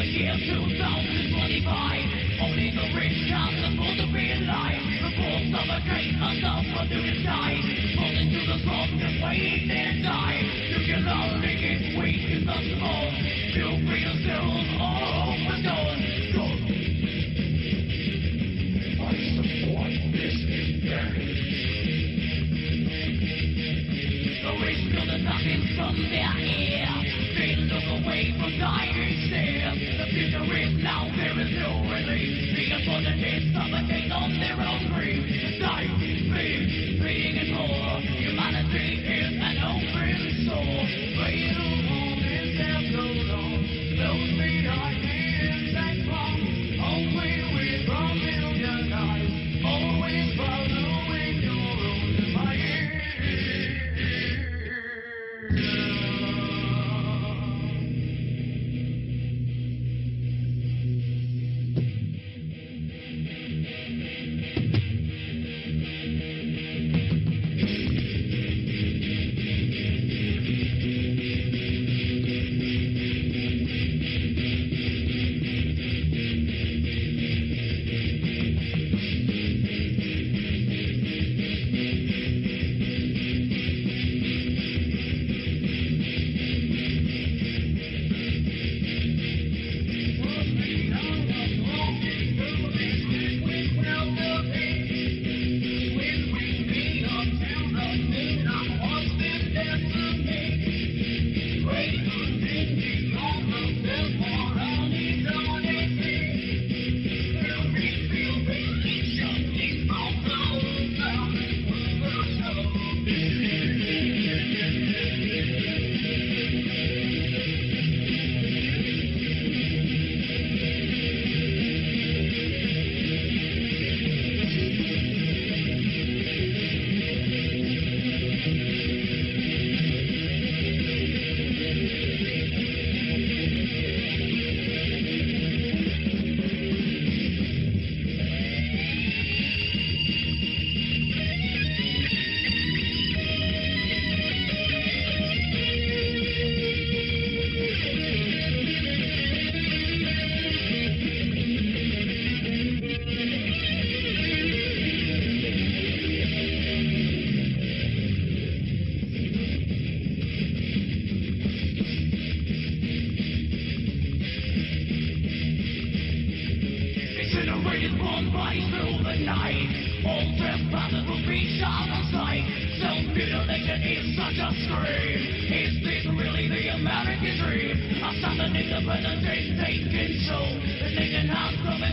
year 2025. Only the rich can afford to be alive. The poor suffocate ourselves from the inside. Falling to the floor, just wait and die. You can only get weak in the small. Feel free to still open doors. Go. I support this event. The rich feel the knocking from their ear. They look away from dying now, there is no relief. The unfortunate suffocate on their own night. All trespassers will be shot on sight. Self-mutilation is such a scream. Is this really the American dream? Assassinate the president, take control. The nation has criminal